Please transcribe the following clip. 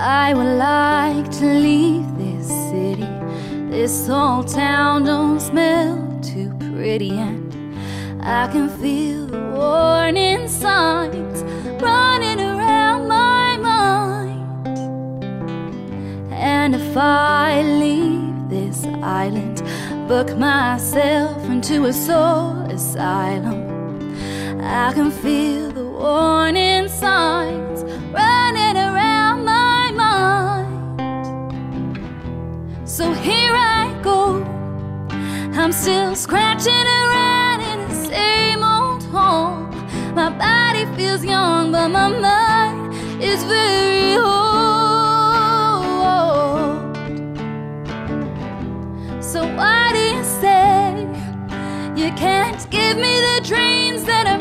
I would like to leave this city. This old town don't smell too pretty, and I can feel the warning signs running around my mind. And if I leave this island, book myself into a soul asylum, I can feel the So here I go, I'm still scratching around in the same old home. My body feels young, but my mind is very old. So why do you say you can't give me the dreams that are